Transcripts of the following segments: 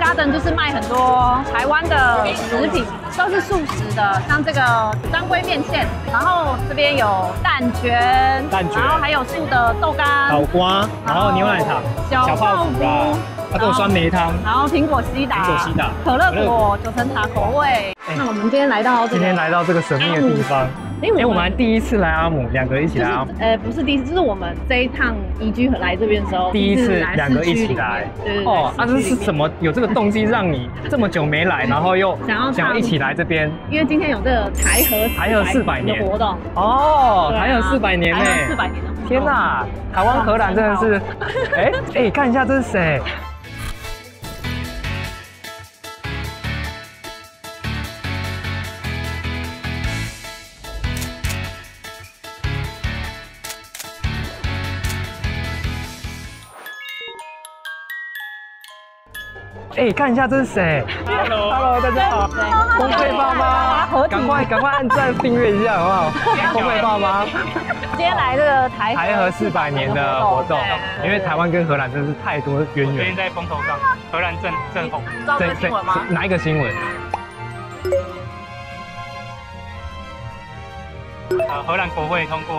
Garden 就是卖很多台湾的食品，都是素食的，像这个当归面线，然后这边有蛋卷，蛋卷然后还有素的豆干、脑瓜，然后牛奶糖、小泡芙啊，它都有酸梅汤。然后苹果西打、苹果西打可乐果、九层塔口味。那我们今天来到这个，今天来到这个神秘的地方，因哎，我们还第一次来阿姆，两个一起来阿姆。呃，不是第一次，就是我们这一趟移居来这边的时候，第一次来两个一起来。对哦，啊，这是什么？有这个动机让你这么久没来，然后又想要想要一起来这边？因为今天有这个台河台河四百年的活动。哦，台河四百年呢？四百年的活动。天哪，台湾荷兰真的是，哎哎，看一下这是谁？哎，看一下这是谁？Hello，Hello，大家好，公费爸妈，赶快赶快按赞订阅一下好不好？公费爸妈，今天来这个台台河四百年的活动，因为台湾跟荷兰真是太多渊源。最近在风头上，荷兰正正红。知道这个新闻吗？哪一个新闻？呃，荷兰国会通过，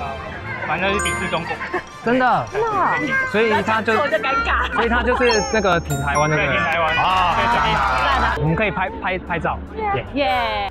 呃，反正是抵制中国。真的，真的，所以他就我就尴尬，所以他就是那个挺台湾的，对，挺台湾啊，我们可以拍拍拍照，耶。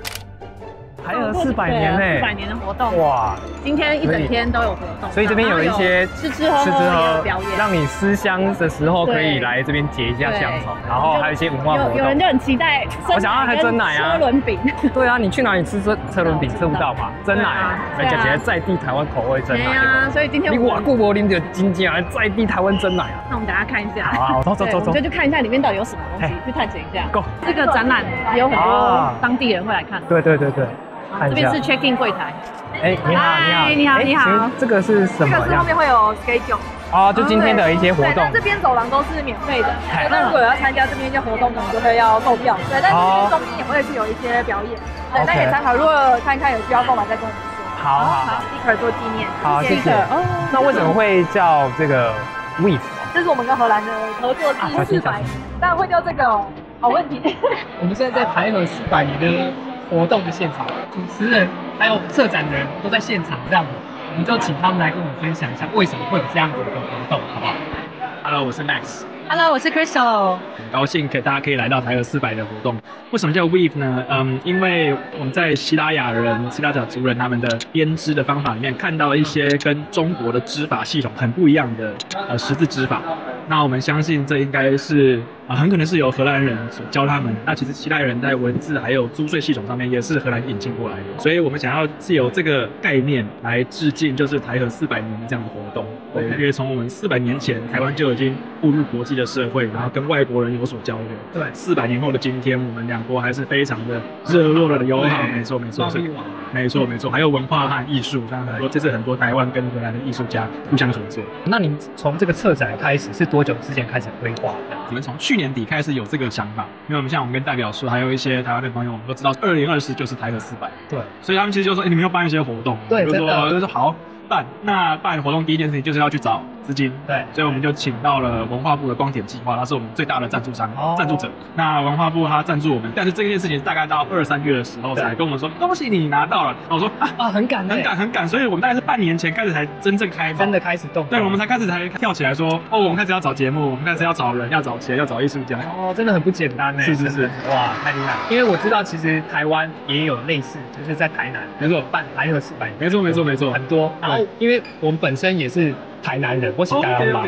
台河四百年呢，四百年的活动哇！今天一整天都有活动，所以这边有一些吃吃喝喝表演，让你思乡的时候可以来这边解一下乡愁。然后还有一些文化活动，有人就很期待，我想要喝真奶啊，车轮饼。对啊，你去哪里吃车车轮饼吃不到嘛？真奶，而且还在地台湾口味真奶。对啊，所以今天你瓦固柏林的金鸡啊，在地台湾真奶啊。那我们等下看一下，好，走走走走，就去看一下里面到底有什么东西，去探险一下。Go，这个展览也有很多当地人会来看。对对对对。这边是 check in 柜台。哎，你好，你好，你好，你好。这个是什么？这个是后面会有 schedule。哦，就今天的一些活动。对，这边走廊都是免费的。那如果要参加这边一些活动，可能就会要购票。对，但是这边中间也会是有一些表演。对，那也参考。如果看一看有需要购买，再跟我们说。好好。立刻做纪念。好，谢谢。哦。那为什么会叫这个 Weave？这是我们跟荷兰的合作第四百年。当然会叫这个好问题。我们现在在台河四百年的。活动的现场，主持人还有策展人都在现场，这样子，我们就请他们来跟我们分享一下为什么会有这样子的活动，好不好？Hello，我是 Max。Hello，我是 Crystal。很高兴可大家可以来到台河四百的活动。为什么叫 Weave 呢？嗯，因为我们在希腊雅人、希腊雅族人他们的编织的方法里面，看到一些跟中国的织法系统很不一样的呃十字织法。那我们相信这应该是啊，很可能是由荷兰人所教他们。那其实希腊人在文字还有租税系统上面也是荷兰引进过来的。所以我们想要借由这个概念来致敬，就是台河四百年的这样的活动。对，因为从我们四百年前台湾就已经步入国际的社会，然后跟外国人有所交流。对，四百年后的今天，我们两国还是非常的热络的友好。没错，没错，没错，没错。还有文化和艺术，像很多这次很多台湾跟荷兰的艺术家互相合作。那您从这个策展开始是多久之前开始规划的？我们从去年底开始有这个想法，因为我们像我们跟代表说，还有一些台湾的朋友，我们都知道二零二四就是台河四百。对，所以他们其实就说，哎，你们要办一些活动，对，就说就是好。办那办活动第一件事情就是要去找资金，对，所以我们就请到了文化部的光点计划，它是我们最大的赞助商、赞助者。那文化部他赞助我们，但是这件事情大概到二三月的时候才跟我们说，恭喜你拿到了。我说啊啊，很赶，很赶，很赶，所以我们大概是半年前开始才真正开，真的开始动。对，我们才开始才跳起来说，哦，我们开始要找节目，我们开始要找人，要找钱，要找艺术家。哦，真的很不简单呢。是是是，哇，太厉害。因为我知道其实台湾也有类似，就是在台南，没错，办台河四百，没错没错没错，很多。然后因为我们。本身也是台南人，我是台南嘛，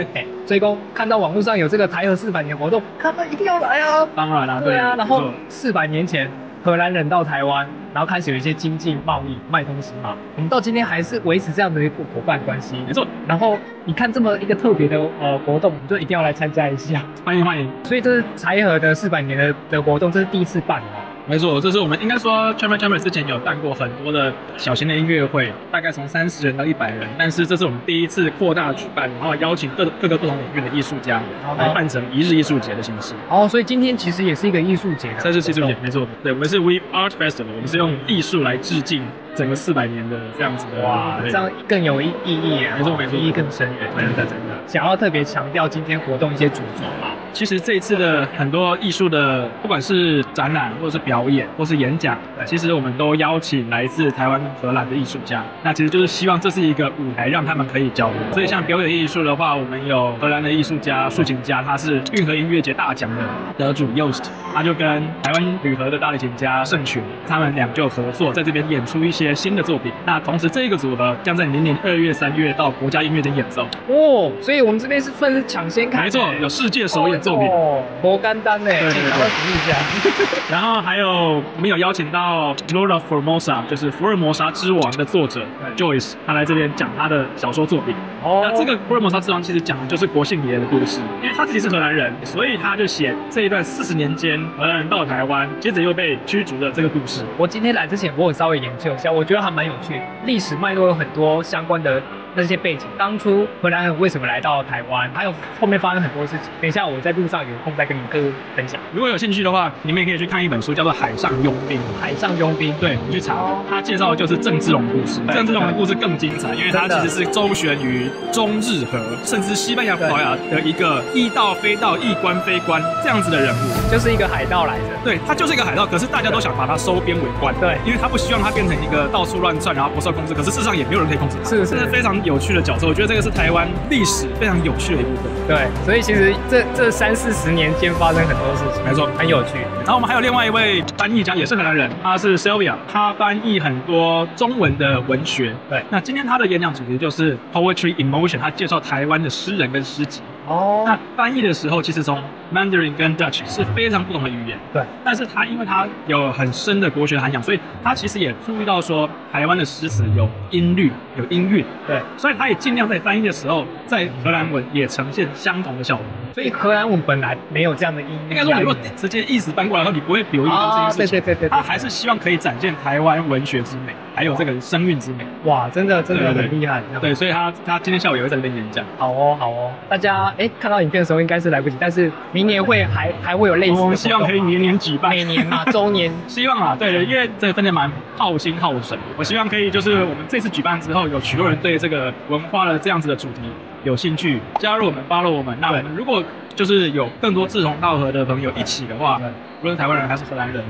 所以讲看到网络上有这个台河四百年活动，他们一定要来啊！当然啦，对啊。然后四百年前荷兰人到台湾，然后开始有一些经济贸易卖东西嘛，我们到今天还是维持这样的一个伙伴关系。没错。然后你看这么一个特别的呃活动，你就一定要来参加一下。欢迎欢迎。所以这是台河的四百年的的活动，这是第一次办哦。没错，这是我们应该说 Chamber Chamber 之前有办过很多的小型的音乐会，大概从三十人到一百人，但是这是我们第一次扩大举办，然后邀请各各个不同领域的艺术家然后来办成一日艺术节的形式。哦，所以今天其实也是一个艺术节，这是艺术节，没错。对，我们是 We Art Festival，我们是用艺术来致敬整个四百年的这样子的哇，这样更有意意义耶，没错没错意义更深远，真的真的。想要特别强调今天活动一些主轴嘛，其实这一次的很多艺术的，不管是展览或者是表演或是演讲，其实我们都邀请来自台湾、荷兰的艺术家。那其实就是希望这是一个舞台，让他们可以交流。所以像表演艺术的话，我们有荷兰的艺术家、竖琴家，他是运河音乐节大奖的得主 Yost，他就跟台湾旅河的大提琴家盛群，他们俩就合作，在这边演出一些新的作品。那同时这一个组合将在明年二月、三月到国家音乐厅演奏。哦，所以我们这边是算是抢先看，没错，有世界首演作品。哦，不干单呢，对对对一下。然后还有我们有邀请到 Lord of Formosa，就是福尔摩沙之王的作者 Joyce，他来这边讲他的小说作品。哦那这个福尔摩沙之王其实讲的就是国姓爷的故事，因为他自己是荷兰人，所以他就写这一段四十年间荷兰人到台湾，接着又被驱逐的这个故事。我今天来之前，我有稍微研究一下，我觉得还蛮有趣，历史脉络有很多相关的那些背景。当初荷兰人为什么来到台湾，还有后面发生很多事情。等一下我在路上有空再跟你各位分享。如果有兴趣的话，你们也可以去看一本书，叫做《海上佣兵》。海上佣兵，对，你去查，他介绍的就是郑芝龙的故事。郑芝龙的故事更精彩，因为他其实是周旋于中日和，甚至西班牙、葡萄牙的一个易道非道、易官非官这样子的人物。就是一个海盗来着。对他就是一个海盗，可是大家都想把他收编为官，对因为他不希望他变成一个到处乱窜，然后不受控制。可是事实上也没有人可以控制他，是是非常有趣的角色。我觉得这个是台湾历史非常有趣的一部分。对，所以其实这这三四十年间发生很多事情，没错很有趣。然后我们还有另外一位翻译家，也是荷兰人，他是 Sylvia，他翻译很多中文的文学。对那今天他的演讲主题就是 Poetry in Motion，他介绍台湾的诗人跟诗集。哦那翻译的时候，其实从 Mandarin 跟 Dutch 是非常不同的语言。对，但是他因为他有很深的国学涵养，所以他其实也注意到说台湾的诗词有音律、有音韵，对，所以他也尽量在翻译的时候，在荷兰文也呈现相同的效果。所以荷兰文本来没有这样的音，应该说，你如果直接意思搬过来的话，你不会留意到这件事情。啊对对对对对他还是希望可以展现台湾文学之美，还有这个声韵之美。哇，真的真的很厉害。对，所以他他今天下午也会在这边演讲。好哦，好哦，大家哎看到影片的时候应该是来不及，但是明年会还还会有类似的我们希望可以年年举办，每年嘛周年，希望啊，对对，因为这个真的蛮耗心耗神。我希望可以就是我们这次举办之后，有许多人对这个文化的这样子的主题有兴趣，加入我们，follow 我们。那我们如果就是有更多志同道合的朋友一起的话，无论是台湾人还是荷兰人，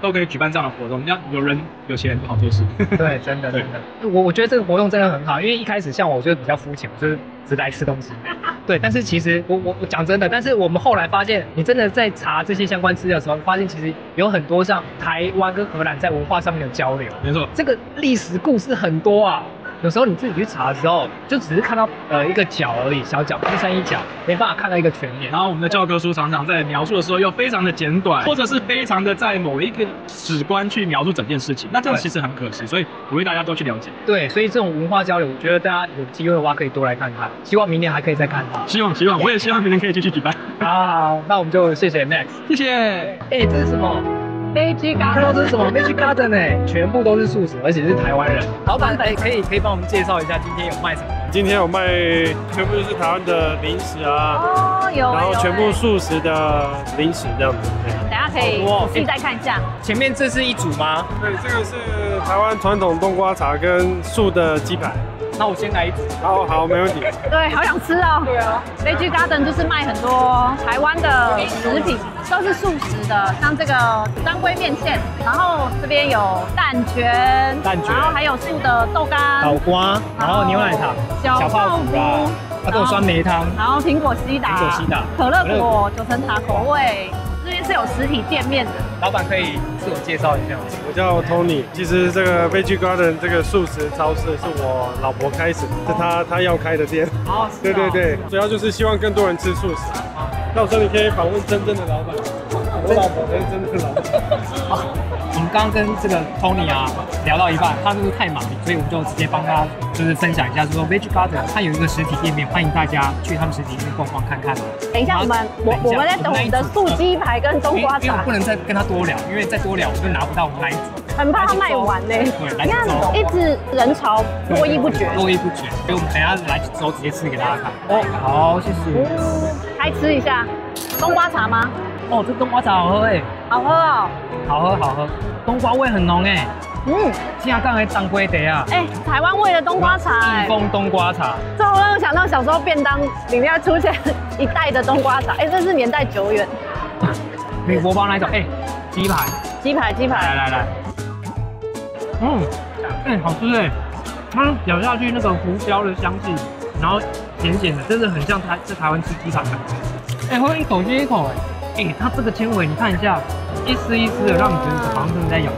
都可以举办这样的活动。你要有人有钱不好做事。对，真的真的，我我觉得这个活动真的很好，因为一开始像我就是比较肤浅，我就是只来吃东西。对，但是其实我我我讲真的，但是我们后来发现，你真的在查这些相关资料的时候，发现其实有很多像台湾跟荷兰在文化上面的交流，没错，这个历史故事很多啊。有时候你自己去查的时候，就只是看到呃一个角而已，小角，一山一角，没办法看到一个全面。然后我们的教科书常常在描述的时候又非常的简短，或者是非常的在某一个史观去描述整件事情，那这样其实很可惜。所以鼓励大家都去了解。对，所以这种文化交流，我觉得大家有机会的话可以多来看看。希望明年还可以再看到。希望希望，我也希望明年可以继续举办。好，那我们就谢谢 Max。谢谢。哎、这是什么？Magic 看到这是什么？Magic Garden 哎、全部都是素食，而且是台湾人。老板，哎、可以可以帮我们介绍一下今天有卖什么？今天有卖全部都是台湾的零食啊，哦，有，然后全部素食的零食这样子。对等下可以仔细再看一下。前面这是一组吗？对，这个是台湾传统冬瓜茶跟素的鸡排。那我先来一组。好好，没问题。对，好想吃哦。对啊，Veg Garden 就是卖很多台湾的食品，都是素食的，像这个当归面线，然后这边有蛋卷，蛋卷然后还有素的豆干，脑瓜，然后牛奶糖、小泡芙啊，它都有酸梅汤。然后苹果西达，苹果西打可乐果、九层塔口味，这边是有实体店面的。老板可以自我介绍一下吗？我叫 Tony，其实这个 Veggie Garden 这个素食超市是我老婆开始，是她她要开的店。哦，是哦对对。对，主要就是希望更多人吃素食。那我说你可以访问真正的老板，我老婆才是真正的老板。好，我们刚刚跟这个 Tony 啊聊到一半，他就是太忙，所以我们就直接帮他就是分享一下，就说 Veg Garden 它有一个实体店面，欢迎大家去他们实体店逛逛看看。等一下，我们我我们在等我们的素鸡排跟冬瓜茶因为我不，能再跟他多聊，因为再多聊我就拿不到我们那一组。很怕他卖完呢。对，你看。一直人潮络绎不绝。络绎不绝，所以我们等一下来之后直接吃给大家看。哦，好，谢谢。嗯，来吃一下。冬瓜茶吗？哦，这冬瓜茶好喝哎，好喝哦。好喝好喝，冬瓜味很浓哎。嗯，现在刚才当归茶啊。哎，台湾味的冬瓜茶哎。益丰冬瓜茶。这让我想到小时候便当里面出现一袋的冬瓜茶，哎，这是年代久远。美国包那种，哎，鸡排，鸡排鸡排。来来来。嗯，哎，好吃哎。它咬下去那个胡椒的香气，然后咸咸的，真的很像台在台湾吃鸡排感觉。哎，喝一口接一口哎，哎，它这个纤维你看一下，一丝一丝的，让你觉得好像真的在咬。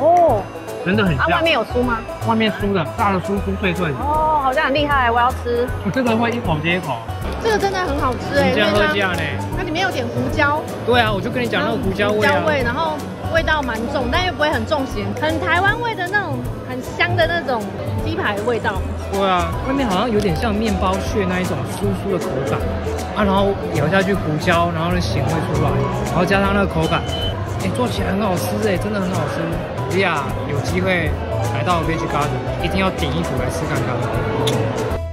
哦，真的很像。外面有酥吗？外面酥的，炸的酥酥脆脆。哦，好像很厉害，我要吃。我这个会一口接一口。这个真的很好吃哎，这样喝这样呢？它里面有点胡椒。对啊，我就跟你讲那个胡椒味。胡椒味，然后。味道蛮重，但又不会很重咸，很台湾味的那种，很香的那种鸡排味道。对啊，外面好像有点像面包屑那一种酥酥的口感啊，然后咬下去胡椒，然后那咸味出来，然后加上那个口感，哎，做起来很好吃哎，真的很好吃。利亚有机会来到 Veg Garden，一定要点一组来吃看看。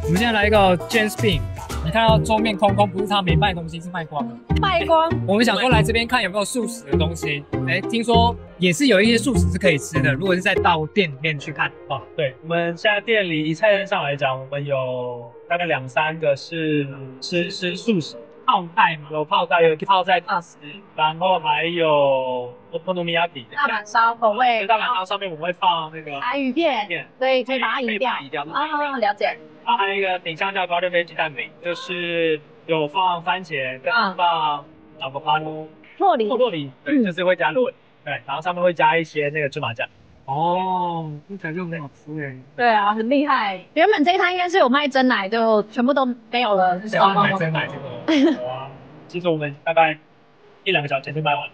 我们现在来一个 Jane Spin。你看到桌面空空，不是他没卖东西，是卖光了。卖光。我们想说来这边看有没有素食的东西。哎，听说也是有一些素食是可以吃的。如果是在到店里面去看，哦，对，我们现在店里菜单上来讲，我们有大概两三个是吃吃素食泡菜嘛，有泡菜，有泡菜大食，然后还有お好み焼き大阪烧口味。大阪烧上面我们会放那个海鱼片，所以可以把它移掉。啊，了解。它还有一个品相叫高丽飞鸡蛋饼，就是有放番茄，跟放老婆花露、洛梨、洛梨，对，就是会加洛梨， 对，然后上面会加一些那个芝麻酱。哦，听起来就很好吃哎。对啊，很厉害。原本这一摊应该是有卖真奶，就全部都没有了。谁要卖真奶这个？哇，其实我们大概一两个小时前就卖完。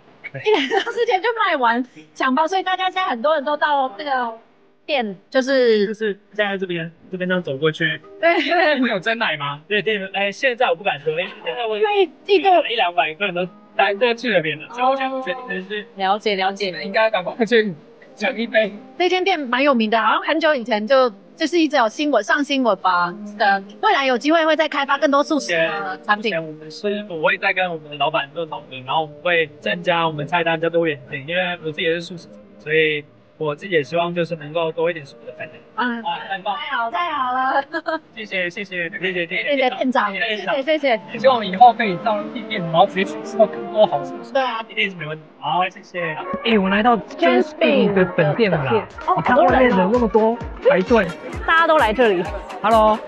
一两个小时前就卖完，抢包，所以大家现在很多人都到那个。店就是就是站在这边这边这样走过去，对，会有真奶吗？对店哎，现在我不敢说，因为现在我因为一个一两百个人都待在去那边了，所以我想决定是了解了解，应该赶快去整一杯。那间店蛮有名的，好像很久以前就就是一直有新闻上新闻吧。的未来有机会会再开发更多素食的产品。我们是我会再跟我们的老板做讨论，然后我们会增加我们菜单的多元性，因为我自己也是素食，所以。我自己也希望就是能够多一点素的分量。嗯，太棒，太好，太好了。谢谢，谢谢，谢谢店，谢谢店长，谢谢，谢谢。希望以后可以到店，然后直接去吃到更多好吃的。对啊，一定是没问题。好，谢谢。哎，我来到 James Bean 的本店了啦。哦，看外面人那么多，排队，大家都来这里。Hello。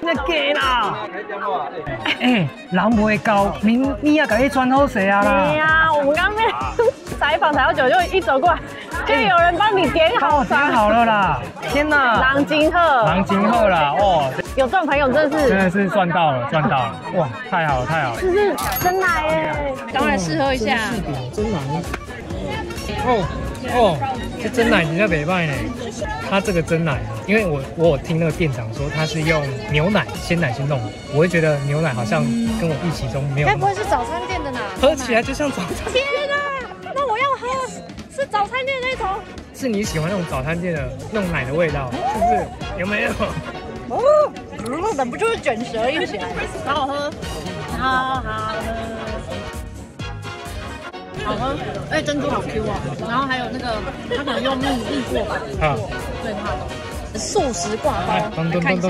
那给啦。哎，人不会高，明你也可以穿好些啊啦。对呀，我们刚刚采访才好久，就一走过来。就有人帮你点好，点好了啦！天哪，狼金鹤，狼金鹤啦！哦，有这种朋友真的是，真的是赚到了，赚到了！哇，太好了，太好了！这是真奶耶，赶快试喝一下。真奶。哦哦，这真奶比较北派呢。它这个真奶，因为我我有听那个店长说，他是用牛奶、鲜奶去弄的，我会觉得牛奶好像跟我预期中没有。该不会是早餐店的呢？喝起来就像早餐。天哪，那我要喝。是早餐店那种，是你喜欢那种早餐店的那种奶的味道，是不是？有没有？哦，忍不住卷舌一起来，好好喝，好好喝，好喝。哎，珍珠好 Q 啊！然后还有那个，它可能用蜜蜜过吧？啊，对，它素食挂包，看一下。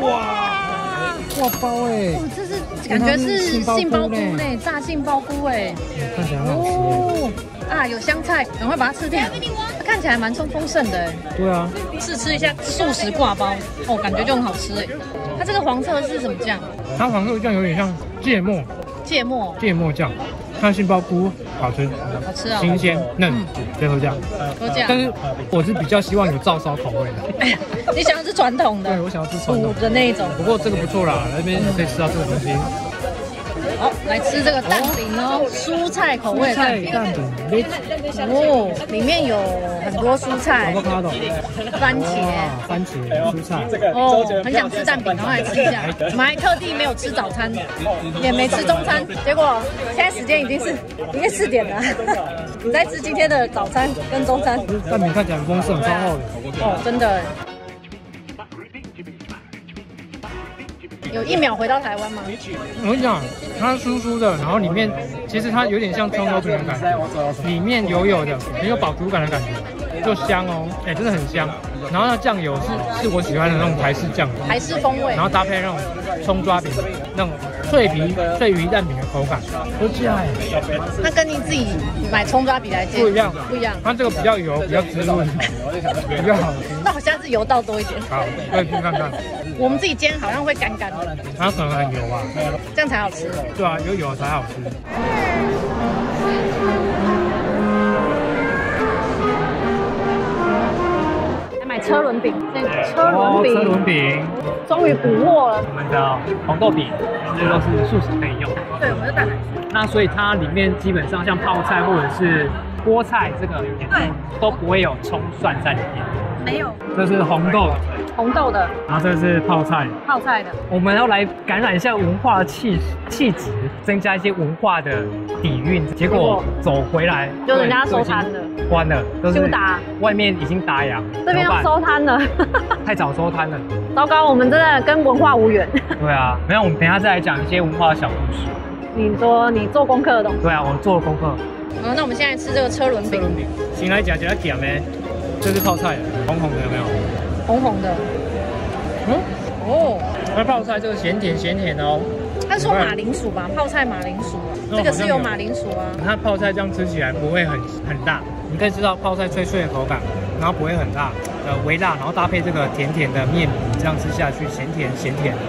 哇，挂包哎！这是感觉是杏鲍菇嘞，炸杏鲍菇哎，看起来很好吃。啊，有香菜，赶快把它吃掉。它看起来蛮丰丰盛的。对啊，试吃一下素食挂包，哦，感觉就很好吃哎。它这个黄色是什么酱？它黄色酱有点像芥末。芥末。芥末酱。看杏鲍菇，好吃。好吃啊。新鲜嫩，最后酱。喝酱。但是我是比较希望有照烧口味的。你想要吃传统的？对，我想要吃传统的那一种。不过这个不错啦，那边可以吃到这个东西。好，来吃这个蛋饼哦，蔬菜口味蛋饼。哦，里面有很多蔬菜，番茄，番茄，蔬菜。哦，很想吃蛋饼，然后来吃一下。我们还特地没有吃早餐，也没吃中餐，结果现在时间已经是已经四点了。你在吃今天的早餐跟中餐。蛋饼看起来很丰盛，超厚的。哦，真的。有一秒回到台湾吗？我跟你讲，它酥酥的，然后里面其实它有点像葱油饼的感觉，里面油油的，很有饱足感的感觉，就香哦，哎、真的很香。然后那酱油是是我喜欢的那种台式酱油，台式风味然。后搭配那种葱抓饼，那种脆皮脆皮蛋饼的口感，不假哎，那跟你自己买葱抓饼来煎不一样，不一样。它这个比较油，比较滋润，比较好吃。那我下次油倒多一点。好，可以去看看，我们自己煎好像会干干的，它可能很油吧？这样才好吃。对啊，有油才好吃。车轮饼，车轮饼，哦车轮饼，终于补货了。我们的红豆饼，这都是素食可以用。对，我们是蛋奶那所以它里面基本上像泡菜或者是菠菜这个对都不会有葱蒜在里面。没有这是红豆，红豆的、然后这是泡菜。泡菜的，我们要来感染一下文化的气气质，增加一些文化的底蕴。结果走回来，就人家收摊了，关了，都是休打外面已经打烊，这边要收摊了。太早收摊了。糟糕，我们真的跟文化无缘。对啊，没有，我们等一下再来讲一些文化的小故事。你说你做功课的东西。对啊，我做了功课。嗯，那我们现在吃这个车轮饼，车轮饼，先来讲讲点呢，这是泡菜，红红的有没有？红红的。嗯，哦，那泡菜这个咸甜咸甜的哦。他说马铃薯吧，泡菜马铃薯。啊，这个是有马铃薯啊。它泡菜这样吃起来不会很很辣，你可以知道泡菜脆脆的口感，然后不会很辣，呃微辣，然后搭配这个甜甜的面皮，这样吃下去咸甜咸甜的，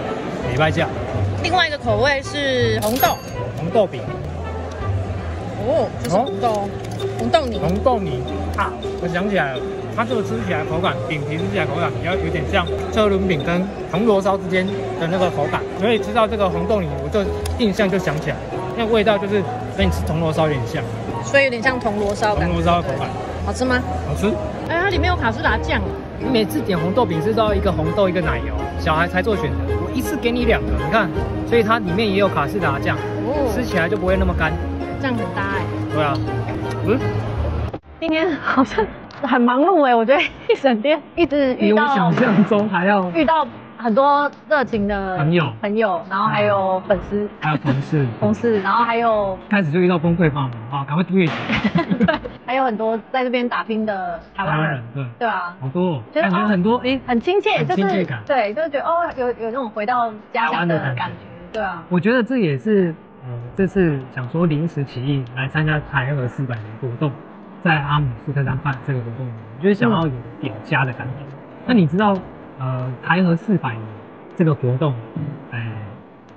礼拜酱另外一个口味是红豆，红豆饼、哦，就是红豆，红豆泥。红豆泥。啊，我想起来了。它这个吃起来口感，饼皮吃起来口感比较有点像车轮饼跟铜锣烧之间的那个口感，所以吃到这个红豆泥，我就印象就想起来，那个味道就是跟你吃铜锣烧有点像，所以有点像铜锣烧。铜锣烧的口感，好吃吗？好吃。哎，它里面有卡士达酱，你每次点红豆饼是都要一个红豆一个奶油，小孩才做选择。我一次给你两个，你看，所以它里面也有卡士达酱，哦，吃起来就不会那么干。这样很搭哎。对啊，嗯，今天好像很忙碌哎，我觉得一整天一直遇到象中还要遇到很多热情的朋友朋友，然后还有粉丝、还有同事，同事，然后还有开始就遇到崩溃方啊，赶快订阅对，还有很多在这边打拼的台湾人，，对，对啊，好多、哦，觉得感觉很多哎。很亲切，很就是亲切感。对，就是觉得哦，有有那种回到家乡的感觉，对啊，我觉得这也是，呃，这次想说临时起意来参加台俄四百年活动，在阿姆斯特丹办这个活动，我觉得想要有点家的感觉。那你知道，呃，台俄四百年这个活动，哎、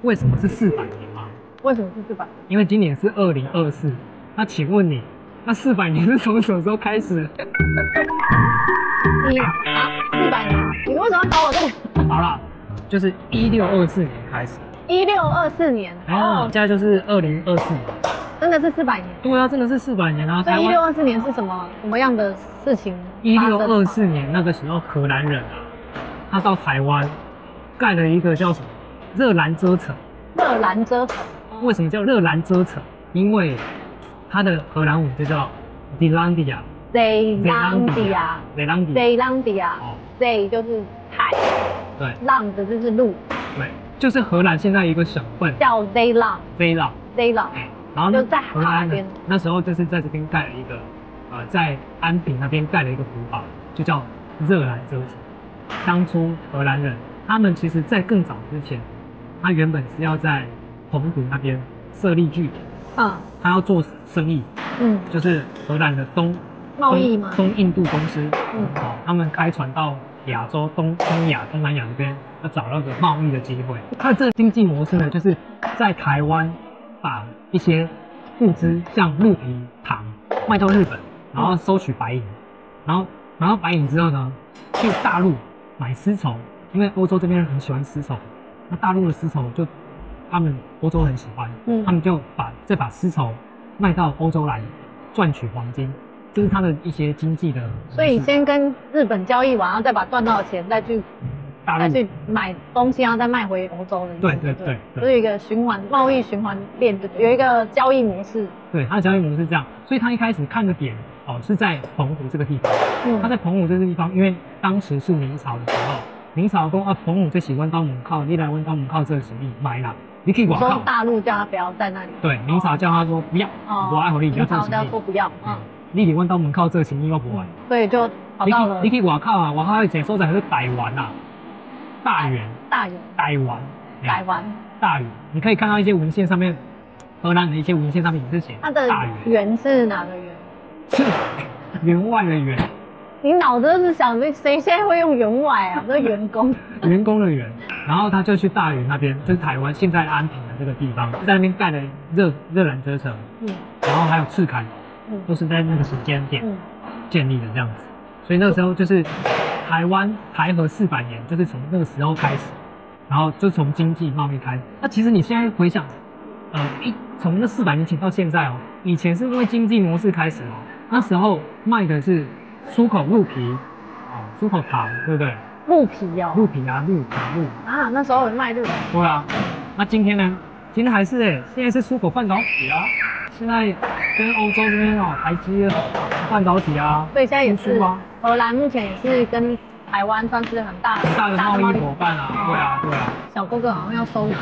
为什么是四百年吗？为什么是四百？因为今年是二零二四，那请问你，那四百年是从什么时候开始？你啊，四百年，你为什么要搞我这个？好了，就是一六二四年开始，一六二四年，然后哦，现在就是二零二四年。真的是四百年。对啊，真的是四百年啊！所以一六二四年是什么什么样的事情一？六二四年那个时候，荷兰人啊，他到台湾盖了一个叫什么热兰遮城。热兰遮城。为什么叫热兰遮城？因为他的荷兰文就叫 Zeelandia。Zeelandia。Zeelandia。Zeelandia。哦，Z 就是海，对浪的就是路，对，就是荷兰现在一个省份叫 Z 浪 z 浪。，Z 浪。哎，然后呢就在荷兰呢海边。那时候就是在这边盖了一个，呃，在安平那边盖了一个古堡，就叫热兰遮城。当初荷兰人他们其实在更早之前，他原本是要在澎湖那边设立据点，嗯。他要做生意，嗯，就是荷兰的东贸易嘛。东东印度公司，嗯。哦，他们开船到亚洲、东东亚、东南亚那边，要找到个贸易的机会。他这个经济模式呢，就是在台湾把一些物资，像鹿皮、糖卖到日本，然后收取白银，然后然后白银之后呢，去大陆买丝绸，因为欧洲这边人很喜欢丝绸，那大陆的丝绸就他们欧洲很喜欢，嗯他们就把再把丝绸卖到欧洲来赚取黄金，这是他的一些经济的。所以先跟日本交易完，然后再把赚到的钱再去大陆再去买东西，然后再卖回欧洲的。对对对对就是一个循环贸易循环链，有一个交易模式。对他的交易模式是这样，所以他一开始看的点哦是在澎湖这个地方。嗯他在澎湖这个地方，因为当时是明朝的时候，明朝讲啊，澎湖最喜欢到门口，你来问到门口这个什么买啦，你可以你说外靠。大陆叫他不要在那里，对，明朝叫他说不要，哦我爱和你明叫这什么，朝叫说不要，嗯，你来问到门口这个什么我不爱。所以就跑你到了去你去外口啊，外口有一个所在是台湾啊，大元，大园台湾，台湾，大园，你可以看到一些文献上面，荷兰的一些文献上面也是写它的大园，园是哪个园？是员外的员，你脑子是想着谁现在会用员外啊？这是员工。员工的员，然后他就去大园那边，就是台湾现在安平的这个地方，在那边盖了热热兰遮城，嗯。然后还有赤坎，嗯。都是在那个时间点嗯，建立的这样子。所以那个时候就是台湾台和四百年，就是从那个时候开始，然后就从经济贸易开始。那其实你现在回想，呃，一从那四百年前到现在哦，以前是因为经济模式开始哦，那时候卖的是出口鹿皮，哦，出口糖，对不对？鹿皮哦。鹿皮啊，鹿皮鹿，啊，那时候有卖这个。对啊。那今天呢？今天还是哎，现在是出口半导体啊，现在跟欧洲这边哦，台积的半导体啊，所以现在也是啊。荷兰目前也是跟台湾算是很大很大的贸易伙伴啊，对啊，对啊。小哥哥好像要收礼，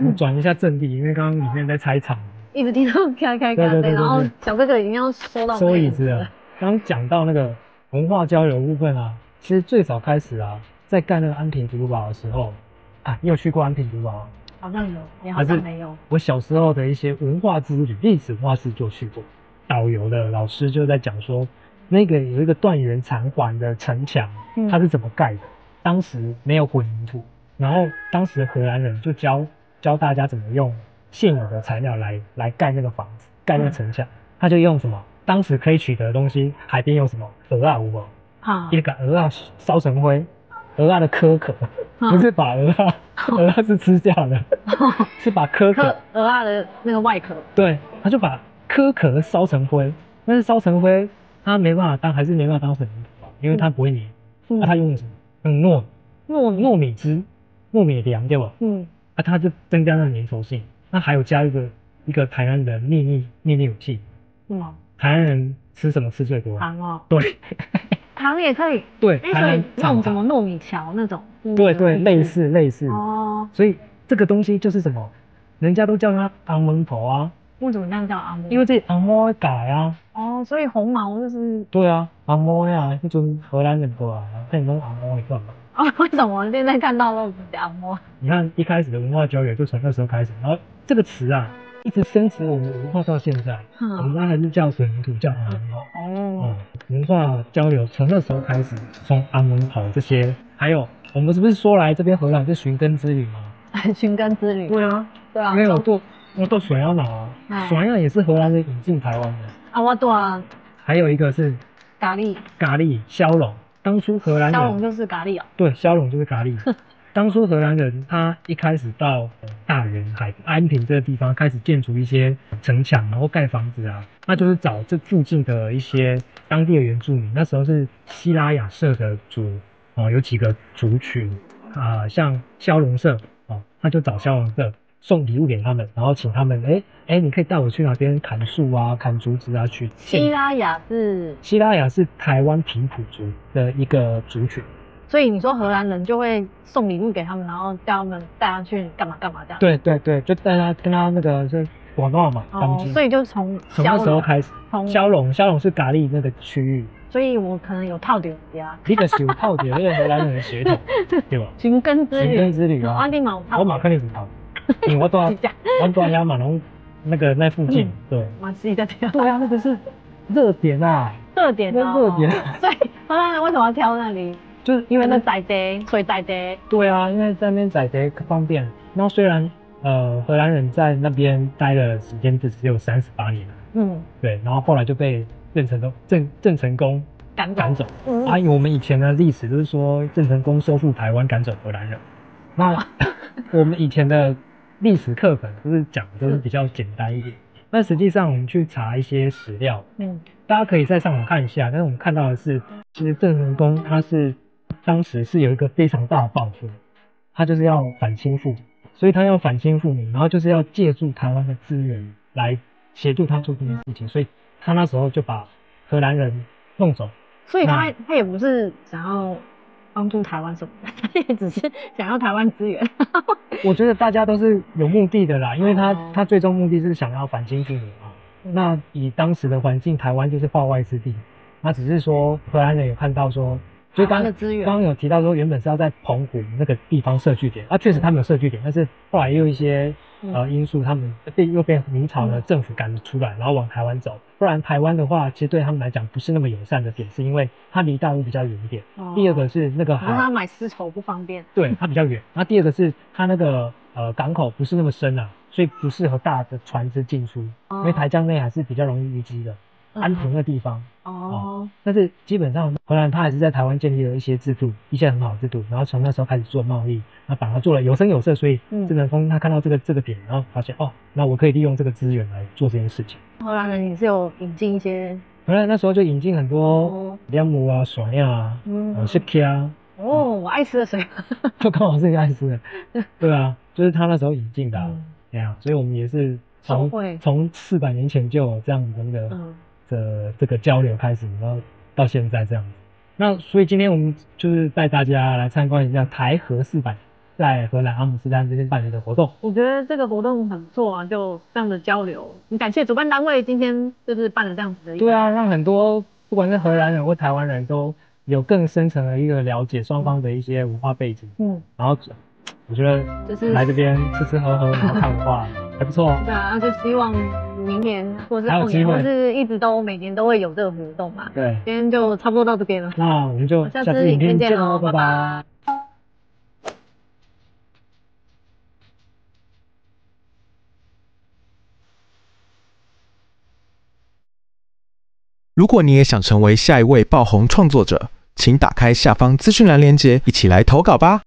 我转一下阵地，因为刚刚里面在拆场，一直听到开开开对对对对然后小哥哥已经要收到收椅子了。刚刚讲到那个文化交流部分啊，其实最早开始啊，在盖那个安平古堡的时候，啊，你有去过安平古堡吗？好像有，你好像没有。我小时候的一些文化之旅、历史文化之就去过，导游的老师就在讲说，那个有一个断垣残垣的城墙，嗯它是怎么盖的？当时没有混凝土，然后当时荷兰人就教教大家怎么用现有的材料来来盖那个房子，盖那个城墙。他就用什么？当时可以取得的东西，海边用什么鹅啊无哦，哈一个鹅啊烧成灰，鹅啊的壳壳，嗯不是把鹅啊，鹅啊是吃掉的，是把壳壳。科鹅啊的那个外壳，对，他就把壳壳烧成灰，但是烧成灰，它没办法当，还是没办法当混凝土啊，因为它不会粘。嗯。那、他用的什么？用糯糯米，糯米汁、糯米粮对吧？嗯，啊，它就增加了粘稠性。那还有加一个一个台湾的秘密秘密武器，嗯，台湾人吃什么吃最多？糖哦，对糖也可以，对，哎，所以台湾弄什么糯米桥那种，嗯对对，类似类似。哦，所以这个东西就是什么？人家都叫它昂蒙头啊，为什么这样叫阿嬷？因为这昂摩改啊。哦，所以红毛就是对啊，昂摩呀，那种荷兰人过来啊，那你们昂摩一个嘛？哦，为什么现在看到都不是阿嬷？你看一开始的文化交流就从那时候开始，然后这个词啊，一直深植我们文化到现在。我们嗯，刚才是叫水泥土，叫昂蒙头。哦，哦，文化交流从那时候开始，从昂蒙好这些，还有我们是不是说来这边荷兰是寻根之旅吗？寻根之旅，对啊，对啊，因为我做我做水鸭脑啊，嗯水鸭也是荷兰人引进台湾的。啊，我懂啊，还有一个是咖喱，咖喱骁龙，当初荷兰人骁龙就是咖喱哦，对，骁龙就是咖喱。当初荷兰人他一开始到大园海安平这个地方开始建筑一些城墙，然后盖房子啊，那就是找这附近的一些当地的原住民。那时候是西拉雅社的族哦，有几个族群啊、像骁龙社哦，他就找骁龙社送礼物给他们，然后请他们哎哎，你可以带我去哪边砍树啊、砍竹子啊去建西拉雅是，西拉雅是台湾平埔族的一个族群，所以你说荷兰人就会送礼物给他们，然后叫他们带他去干嘛干嘛这样。对对对，就带他跟他那个是广告嘛，当哦，所以就从从那骁龙，时候开始，从骁龙骁龙是咖喱那个区域，所以我可能有套点家你的是有套点 那个荷兰人的血统，对吧？寻根之寻旅，根之旅啊。我马克利不套，因为我住我住亚马龙那个那附近嗯，对。马西的天，对啊，那个是热点啊，热点哦那热点。所以荷兰人为什么要挑那里？就是因因为那为那在地，所以在地。对啊，因为在那边载得方便。然后虽然呃荷兰人在那边待的时间就只有三十八年，嗯，对，然后后来就被郑成功郑郑成功赶走赶走。嗯啊，我们以前的历史就是说郑成功收复台湾，赶走荷兰人。那 我们以前的历史课本就是讲的都是比较简单一点。那实际上我们去查一些史料，嗯大家可以在上网看一下。但是我们看到的是，其实郑成功他是当时是有一个非常大的抱负，他就是要反清复明，所以他要反清复明，然后就是要借助台湾的资源来协助他做这件事情，所以他那时候就把荷兰人弄走。所以他他也不是想要帮助台湾什么的，他也只是想要台湾资源。我觉得大家都是有目的的啦，因为他哦他最终目的是想要反清复明嘛。那以当时的环境，台湾就是化外之地，那只是说荷兰人有看到说，就台湾刚的资源刚刚有提到说，原本是要在澎湖那个地方设据点，啊，确实他们有设据点，但是后来又一些呃因素，他们被又被明朝的政府赶出来，然后往台湾走。不然台湾的话，其实对他们来讲不是那么友善的点，是因为它离大陆比较远一点。哦第二个是那个然后他，买丝绸不方便。对，它比较远。那第二个是它那个呃港口不是那么深啊，所以不适合大的船只进出，因为台江内还是比较容易淤积的。安平的地方，哦，但是基本上荷兰它还是在台湾建立了一些制度，一些很好的制度，然后从那时候开始做贸易，那把它做了有声有色，所以嗯。郑成功他看到这个这个点，然后发现哦，那我可以利用这个资源来做这件事情。荷兰人也是有引进一些，荷兰那时候就引进很多哦。莲母啊、水啊、嗯。呃 s h i k 啊，哦，我爱吃的水。就刚好是一个爱吃的，对啊，就是他那时候引进的、对啊，所以我们也是从从四百年前就有这样子的那个嗯的这个交流开始，然后到现在这样子。那所以今天我们就是带大家来参观一下台河四百在荷兰阿姆斯特丹这边办理的活动。我觉得这个活动很不错啊，就这样的交流。很感谢主办单位今天就是办了这样子的。对啊，让很多不管是荷兰人或台湾人都有更深层的一个了解双方的一些文化背景。嗯，然后我觉得就是来这边吃吃喝喝，然后看文化 还不错。对啊，就希望明年或者是后年，还有机会或是一直都每年都会有这个活动嘛。对，今天就差不多到这边了。那我们就下下次影片见见喽，喽拜拜拜。如果你也想成为下一位爆红创作者，请打开下方资讯栏链接，一起来投稿吧。